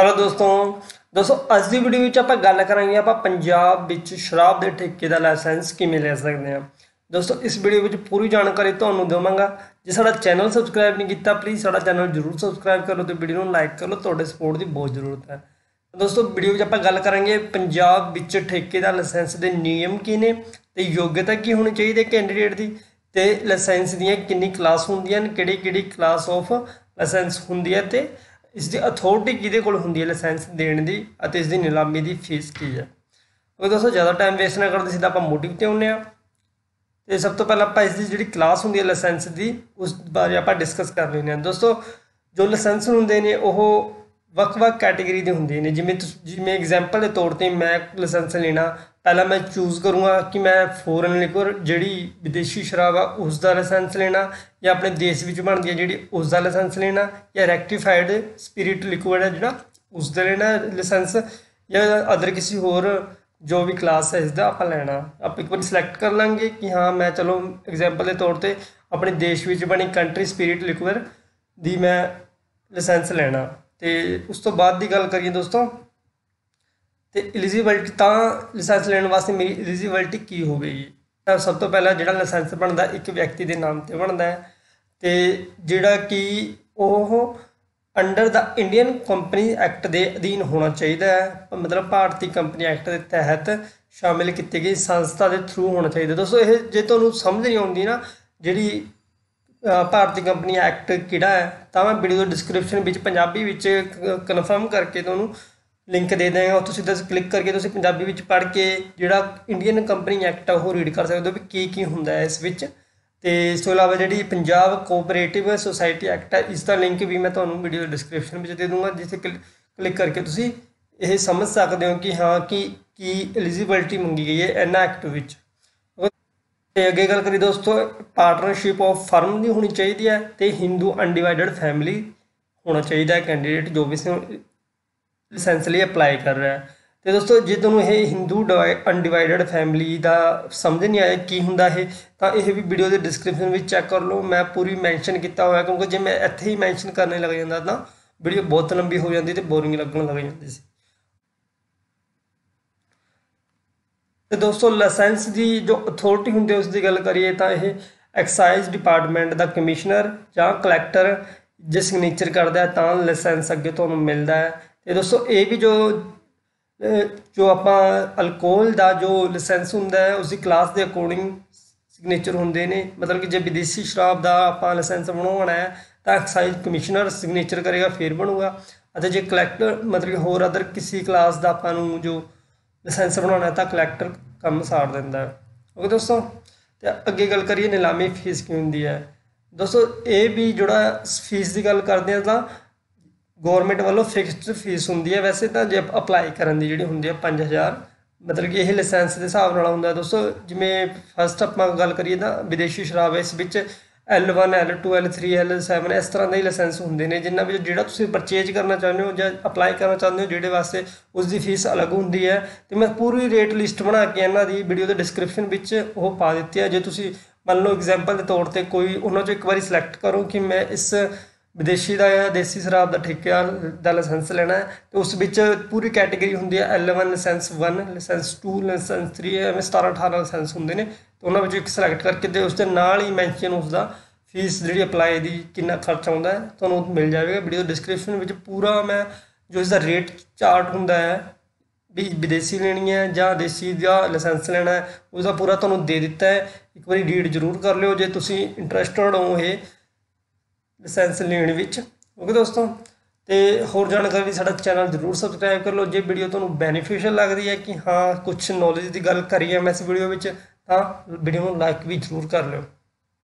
Hello ਦੋਸਤੋ ਦੋਸਤੋ, ਅੱਜ ਦੀ ਵੀਡੀਓ ਵਿੱਚ ਆਪਾਂ ਗੱਲ ਕਰਾਂਗੇ ਆਪਾਂ ਪੰਜਾਬ ਵਿੱਚ ਸ਼ਰਾਬ ਦੇ ਠੇਕੇ ਦਾ ਲਾਇਸੈਂਸ ਕਿਵੇਂ ਲੈ ਸਕਦੇ ਹਾਂ। ਦੋਸਤੋ, ਇਸ ਵੀਡੀਓ ਵਿੱਚ ਪੂਰੀ ਜਾਣਕਾਰੀ ਤੁਹਾਨੂੰ ਦੇਵਾਂਗਾ। ਜੇ ਸਾਡਾ ਚੈਨਲ ਸਬਸਕ੍ਰਾਈਬ ਨਹੀਂ ਕੀਤਾ ਪਲੀਜ਼ ਸਾਡਾ ਚੈਨਲ ਜਰੂਰ ਸਬਸਕ੍ਰਾਈਬ ਕਰ ਲਓ ਤੇ ਵੀਡੀਓ ਨੂੰ ਲਾਈਕ ਕਰ ਲਓ, ਤੁਹਾਡੇ ਸਪੋਰਟ ਦੀ ਬਹੁਤ ਜ਼ਰੂਰਤ ਹੈ। ਦੋਸਤੋ ਵੀਡੀਓ ਵਿੱਚ ਆਪਾਂ ਗੱਲ ਕਰਾਂਗੇ ਪੰਜਾਬ ਵਿੱਚ ਠੇਕੇ ਦਾ ਲਾਇਸੈਂਸ ਦੇ ਨਿਯਮ ਕੀ ਨੇ ਤੇ ਯੋਗਤਾ ਕੀ ਹੋਣੀ ਚਾਹੀਦੀ ਹੈ ਕੈਂਡੀਡੇਟ ਦੀ ਤੇ ਲਾਇਸੈਂਸ ਦੀਆਂ ਕਿੰਨੀ ਕਲਾਸ ਹੁੰਦੀਆਂ ਨੇ ਕਿਹੜੀ ਕਿਹੜੀ ਕਲਾਸ ਆਫ ਲਾਇਸੈਂਸ ਹੁੰਦੀ ਹੈ ਤੇ ਇਸ ਦੀ ਅਥਾਰਟੀ ਕਿਹਦੇ ਕੋਲ ਹੁੰਦੀ ਹੈ ਲਾਇਸੈਂਸ ਦੇਣ ਦੀ ਅਤੇ ਇਸ ਦੀ ਨਿਲਾਮੀ ਦੀ ਫੀਸ ਕੀ ਹੈ? ਉਹ ਦੱਸੋ ਜ਼ਿਆਦਾ ਟਾਈਮ ਵੇਸਟ ਨਾ ਕਰਦੇ, ਸਿੱਧਾ ਆਪਾਂ ਮੋਟਿਵ ਤੇ ਆਉਂਦੇ ਆ ਤੇ ਸਭ ਤੋਂ ਪਹਿਲਾਂ ਆਪਾਂ ਇਸ ਦੀ ਜਿਹੜੀ ਕਲਾਸ ਹੁੰਦੀ ਹੈ ਲਾਇਸੈਂਸ ਦੀ, ਉਸ ਬਾਰੇ ਆਪਾਂ ਡਿਸਕਸ ਕਰ ਲੈਂਦੇ ਹਾਂ। ਦੋਸਤੋ, ਜੋ ਲਾਇਸੈਂਸ ਹੁੰਦੇ ਨੇ, ਉਹ ਵੱਖ-ਵੱਖ ਕੈਟਾਗਰੀ ਦੇ ਹੁੰਦੇ ਨੇ। ਜਿਵੇਂ ਤੁਸ- ਜਿਵੇਂ ਐਗਜ਼ਾਮਪਲ ਦੇ ਤੌਰ ਤੇ ਮੈਂ ਲਾਇਸੈਂਸ ਲੈਣਾ ਪਹਿਲਾਂ ਮੈਂ ਚੂਜ਼ ਕਰੂੰਗਾ ਕਿ ਮੈਂ ਫੋਰਨ ਲਿਕਵਰ ਜਿਹੜੀ ਵਿਦੇਸ਼ੀ ਸ਼ਰਾਬ ਆ, ਉਸ ਦਾ ਲਾਇਸੈਂਸ ਲੈਣਾ ਜਾਂ ਆਪਣੇ ਦੇਸ਼ ਵਿੱਚ ਬਣਦੀ ਹੈ ਜਿਹੜੀ ਉਸ ਦਾ ਲਾਇਸੈਂਸ ਲੈਣਾ ਜਾਂ ਰੈਕਟੀਫਾਈਡ ਸਪਿਰਿਟ ਲਿਕਵਿਡ ਹੈ ਜਿਹੜਾ, ਉਸ ਦਾ ਲੈਣਾ ਲਾਇਸੈਂਸ ਜਾਂ ਅਦਰ ਕਿਸੇ ਹੋਰ ਜੋ ਵੀ ਕਲਾਸ ਹੈ ਇਸ ਦਾ ਆਪਾਂ ਲੈਣਾ। ਆਪਾਂ ਇੱਕ ਵਾਰੀ ਸਿਲੈਕਟ ਕਰ ਲਾਂਗੇ ਕਿ ਹਾਂ, ਮੈਂ ਚਲੋ ਐਗਜ਼ਾਮਪਲ ਦੇ ਤੌਰ ਤੇ ਆਪਣੇ ਦੇਸ਼ ਵਿੱਚ ਬਣੀ ਕੰਟਰੀ ਸਪਿਰਿਟ ਲਿਕਵਰ ਦੀ ਮੈਂ ਲਾਇਸੈਂਸ ਲੈਣਾ। ਤੇ ਉਸ ਤੋਂ ਬਾਅਦ ਦੀ ਗੱਲ ਕਰੀਏ ਦੋਸਤੋ ਤੇ ਐਲੀਜੀਬਿਲਟੀ ਤਾਂ ਲਾਇਸੈਂਸ ਲੈਣ ਵਾਸਤੇ ਮੇਰੀ ਐਲੀਜੀਬਿਲਟੀ ਕੀ ਹੋ ਗਈ? ਤਾਂ ਸਭ ਤੋਂ ਪਹਿਲਾਂ ਜਿਹੜਾ ਲਾਇਸੈਂਸ ਬਣਦਾ, ਇੱਕ ਵਿਅਕਤੀ ਦੇ ਨਾਮ ਤੇ ਬਣਦਾ ਹੈ। ਤੇ ਜਿਹੜਾ ਕਿ ਉਹ ਅੰਡਰ ਦਾ ਇੰਡੀਅਨ ਕੰਪਨੀ ਐਕਟ ਦੇ ਅਧੀਨ ਹੋਣਾ ਚਾਹੀਦਾ ਹੈ। ਮਤਲਬ ਭਾਰਤੀ ਕੰਪਨੀ ਐਕਟ ਦੇ ਤਹਿਤ ਸ਼ਾਮਿਲ ਕੀਤੀ ਗਈ ਸੰਸਥਾ ਦੇ ਥਰੂ ਹੋਣਾ ਚਾਹੀਦਾ। ਦੋਸਤੋ ਇਹ ਜੇ ਤੁਹਾਨੂੰ ਸਮਝ ਨਹੀਂ ਆਉਂਦੀ ਨਾ, ਜਿਹੜੀ ਭਾਰਤੀ ਕੰਪਨੀ ਐਕਟ ਕਿਹੜਾ ਹੈ, ਤਾਂ ਮੈਂ ਵੀਡੀਓ ਦੇ ਡਿਸਕ੍ਰਿਪਸ਼ਨ ਵਿੱਚ ਪੰਜਾਬੀ ਵਿੱਚ ਕਨਫਰਮ ਕਰਕੇ ਤੁਹਾਨੂੰ ਲਿੰਕ ਦੇ ਦਾਂਗਾ ਉੱਥੋਂ ਸਿੱਧਾ ਕਲਿੱਕ ਕਰਕੇ ਤੁਸੀਂ ਪੰਜਾਬੀ ਵਿੱਚ ਪੜ੍ਹ ਕੇ ਜਿਹੜਾ ਇੰਡੀਅਨ ਕੰਪਨੀ ਐਕਟ ਆ, ਉਹ ਰੀਡ ਕਰ ਸਕਦੇ ਹੋ ਵੀ ਕੀ ਕੀ ਹੁੰਦਾ ਹੈ ਇਸ ਵਿੱਚ। ਤੇ ਇਸ ਤੋਂ ਇਲਾਵਾ ਜਿਹੜੀ ਪੰਜਾਬ ਕੋਆਪਰੇਟਿਵ ਸੁਸਾਇਟੀ ਐਕਟ ਹੈ ਇਸ ਦਾ ਲਿੰਕ ਵੀ ਮੈਂ ਤੁਹਾਨੂੰ ਵੀਡੀਓ ਡਿਸਕ੍ਰਿਪਸ਼ਨ ਵਿੱਚ ਦੇ ਦੂੰਗਾ, ਜਿੱਥੇ ਕਲਿੱਕ ਕਰਕੇ ਤੁਸੀਂ ਇਹ ਸਮਝ ਸਕਦੇ ਹੋ ਕਿ ਹਾਂ, ਕਿ ਕੀ ਐਲੀਜੀਬਿਲਟੀ ਮੰਗੀ ਗਈ ਹੈ ਇਹਨਾਂ ਐਕਟ ਵਿੱਚ। ਤੇ ਅੱਗੇ ਗੱਲ ਕਰੀ ਦੋਸਤੋ ਪਾਰਟਨਰਸ਼ਿਪ ਆਫ ਫਰਮ ਦੀ ਹੋਣੀ ਚਾਹੀਦੀ ਹੈ ਤੇ ਹਿੰਦੂ ਅਨਡਿਵਾਈਡਡ ਫੈਮਿਲੀ ਹੋਣਾ ਚਾਹੀਦਾ ਹੈ ਕੈਂਡੀਡੇਟ ਜੋ ਵੀ ਲਾਇਸੈਂਸ ਲਈ ਅਪਲਾਈ ਕਰ ਰਿਹਾ ਹੈ। ਤੇ ਦੋਸਤੋ, ਜੇ ਤੁਹਾਨੂੰ ਇਹ ਹਿੰਦੂ ਅਨਡਿਵਾਈਡਡ ਫੈਮਿਲੀ ਦਾ ਸਮਝ ਨਹੀਂ ਆਇਆ ਕੀ ਹੁੰਦਾ ਇਹ, ਤਾਂ ਇਹ ਵੀ ਵੀਡੀਓ ਦੇ ਡਿਸਕ੍ਰਿਪਸ਼ਨ ਵਿੱਚ ਚੈੱਕ ਕਰ ਲਓ। ਮੈਂ ਪੂਰੀ ਮੈਂਸ਼ਨ ਕੀਤਾ ਹੋਇਆ, ਕਿਉਂਕਿ ਜੇ ਮੈਂ ਇੱਥੇ ਹੀ ਮੈਂਸ਼ਨ ਕਰਨੇ ਲੱਗ ਜਾਂਦਾ ਤਾਂ ਵੀਡੀਓ ਬਹੁਤ ਲੰਬੀ ਹੋ ਜਾਂਦੀ ਤੇ ਬੋਰਿੰਗ ਲੱਗਣ ਲੱਗ ਜਾਂਦੀ ਸੀ। ਤੇ ਦੋਸਤੋ ਲਾਇਸੈਂਸ ਦੀ ਜੋ ਅਥਾਰਟੀ ਹੁੰਦੀ ਹੈ, ਉਸ ਦੀ ਗੱਲ ਕਰੀਏ ਤਾਂ ਇਹ ਐਕਸਾਈਜ਼ ਡਿਪਾਰਟਮੈਂਟ ਦਾ ਕਮਿਸ਼ਨਰ ਜਾਂ ਕਲੈਕਟਰ ਜੇ ਸਿਗਨੇਚਰ ਕਰਦਾ ਤਾਂ ਲਾਇਸੈਂਸ ਅੱਗੇ ਤੁਹਾਨੂੰ ਮਿਲਦਾ ਹੈ। ਤੇ ਦੋਸਤੋ, ਇਹ ਵੀ ਜੋ ਜੋ ਆਪਾਂ ਅਲਕੋਹਲ ਦਾ ਜੋ ਲਾਇਸੈਂਸ ਹੁੰਦਾ ਹੈ ਉਸ ਦੀ ਕਲਾਸ ਦੇ ਅਕੋਰਡਿੰਗ ਸਿਗਨੇਚਰ ਹੁੰਦੇ ਨੇ। ਮਤਲਬ ਕਿ ਜੇ ਵਿਦੇਸ਼ੀ ਸ਼ਰਾਬ ਦਾ ਆਪਾਂ ਲਾਇਸੈਂਸ ਬਣਾਉਣਾ ਹੈ, ਤਾਂ ਐਕਸਾਈਜ਼ ਕਮਿਸ਼ਨਰ ਸਿਗਨੇਚਰ ਕਰੇਗਾ, ਫਿਰ ਬਣੂਗਾ। ਅਤੇ ਜੇ ਕਲੈਕਟਰ ਮਤਲਬ ਕਿ ਹੋਰ ਅਦਰ ਕਿਸੇ ਕਲਾਸ ਦਾ ਆਪਾਂ ਨੂੰ ਜੋ ਲਾਇਸੈਂਸ ਬਣਾਉਣਾ ਤਾਂ ਕਲੈਕਟਰ ਕੰਮ ਸਾੜ ਦਿੰਦਾ ਹੈ। ਓਕੇ ਦੋਸਤੋ, ਤੇ ਅੱਗੇ ਗੱਲ ਕਰੀਏ, ਨਿਲਾਮੀ ਫੀਸ ਕੀ ਹੁੰਦੀ ਹੈ? ਦੋਸਤੋ, ਇਹ ਵੀ ਜਿਹੜਾ ਫੀਸ ਦੀ ਗੱਲ ਕਰਦੇ ਆ ਤਾਂ ਗਵਰਨਮੈਂਟ ਵੱਲੋਂ ਫਿਕਸਡ ਫੀਸ ਹੁੰਦੀ ਹੈ, ਵੈਸੇ ਤਾਂ ਜੇ ਅਪਲਾਈ ਕਰਨ ਦੀ ਜਿਹੜੀ ਹੁੰਦੀ ਹੈ 5000 ਮਤਲਬ ਕਿ ਇਹ ਲਾਇਸੈਂਸ ਦੇ ਹਿਸਾਬ ਨਾਲ ਹੁੰਦਾ ਹੈ। ਦੋਸਤੋ, ਜਿਵੇਂ ਫਸਟ ਆਪਾਂ ਗੱਲ ਕਰੀਏ ਤਾਂ ਵਿਦੇਸ਼ੀ ਸ਼ਰਾਬ ਇਸ ਵਿੱਚ L1 L2 L3 L7 ਇਸ ਤਰ੍ਹਾਂ ਦੇ ਹੀ ਲਾਇਸੈਂਸ ਹੁੰਦੇ ਨੇ ਜਿਨ੍ਹਾਂ ਵਿੱਚ ਜਿਹੜਾ ਤੁਸੀਂ ਪਰਚੇਜ ਕਰਨਾ ਚਾਹੁੰਦੇ ਹੋ ਜਾਂ ਅਪਲਾਈ ਕਰਨਾ ਚਾਹੁੰਦੇ ਹੋ ਜਿਹੜੇ ਵਾਸਤੇ ਉਸ ਦੀ ਫੀਸ ਅਲੱਗ ਹੁੰਦੀ ਹੈ। ਤੇ ਮੈਂ ਪੂਰੀ ਰੇਟ ਲਿਸਟ ਬਣਾ ਕੇ ਇਹਨਾਂ ਦੀ ਵੀਡੀਓ ਦੇ ਡਿਸਕ੍ਰਿਪਸ਼ਨ ਵਿੱਚ ਉਹ ਪਾ ਦਿੱਤੀ ਹੈ। ਜੇ ਤੁਸੀਂ ਮੰਨ ਲਓ ਐਗਜ਼ਾਮਪਲ ਦੇ ਤੌਰ ਤੇ ਕੋਈ ਉਹਨਾਂ ਚੋਂ ਇੱਕ ਵਾਰੀ ਸਿਲੈਕਟ ਕਰੋ ਕਿ ਮੈਂ ਇਸ ਵਿਦੇਸ਼ੀ ਦਾ ਜਾਂ ਦੇਸੀ ਸ਼ਰਾਬ ਦਾ ਠੇਕਾ ਦਾ ਲਾਇਸੈਂਸ ਲੈਣਾ ਹੈ ਤੇ ਉਸ ਵਿੱਚ ਪੂਰੀ ਕੈਟਾਗਰੀ ਹੁੰਦੀ ਹੈ L1 ਲਾਇਸੈਂਸ 1 ਲਾਇਸੈਂਸ 2 ਲਾਇਸੈਂਸ 3 ਐਵੇਂ 17 18 ਲਾਇਸੈਂਸ ਹੁੰਦੇ ਨੇ ਤੇ ਉਹਨਾਂ ਵਿੱਚੋਂ ਇੱਕ ਸਿਲੈਕਟ ਕਰਕੇ ਤੇ ਉਸ ਦੇ ਨਾਲ ਹੀ ਮੈਂਸ਼ਨ ਉਸ ਦਾ ਫੀਸ ਜਿਹੜੀ ਅਪਲਾਈ ਦੀ ਕਿੰਨਾ ਖਰਚ ਆਉਂਦਾ ਹੈ, ਤੁਹਾਨੂੰ ਮਿਲ ਜਾਵੇਗਾ ਵੀਡੀਓ ਡਿਸਕ੍ਰਿਪਸ਼ਨ ਵਿੱਚ ਪੂਰਾ ਮੈਂ ਜੋ ਇਸ ਦਾ ਰੇਟ ਚਾਰਟ ਹੁੰਦਾ ਹੈ ਵੀ ਵਿਦੇਸ਼ੀ ਲੈਣੀ ਹੈ ਜਾਂ ਦੇਸੀ ਦਾ ਲਾਇਸੈਂਸ ਲੈਣਾ ਹੈ ਉਸ ਦਾ ਪੂਰਾ ਤੁਹਾਨੂੰ ਦੇ ਦਿੱਤਾ ਹੈ, ਇੱਕ ਵਾਰੀ ਰੀਡ ਜ਼ਰੂਰ ਕਰ ਲਿਓ ਜੇ ਤੁਸੀਂ ਇੰਟਰਸਟਡ ਹੋ ਇਹ ਲਾਇਸੈਂਸ ਲੈਣ ਵਿੱਚ। ਓਕੇ ਦੋਸਤੋ, ਤੇ ਹੋਰ ਜਾਣਕਾਰੀ ਲਈ ਸਾਡਾ ਚੈਨਲ ਜ਼ਰੂਰ ਸਬਸਕ੍ਰਾਈਬ ਕਰ ਲਓ। ਜੇ ਵੀਡੀਓ ਤੁਹਾਨੂੰ ਬੈਨੀਫੀਸ਼ੀਅਲ ਲੱਗਦੀ ਹੈ ਕਿ ਹਾਂ ਕੁਝ ਨੌਲੇਜ ਦੀ ਗੱਲ ਕਰੀ ਹੈ ਮੈਂ ਇਸ ਵੀਡੀਓ ਵਿੱਚ, ਤਾਂ ਵੀਡੀਓ ਨੂੰ ਲਾਈਕ ਵੀ ਜ਼ਰੂਰ ਕਰ ਲਿਓ।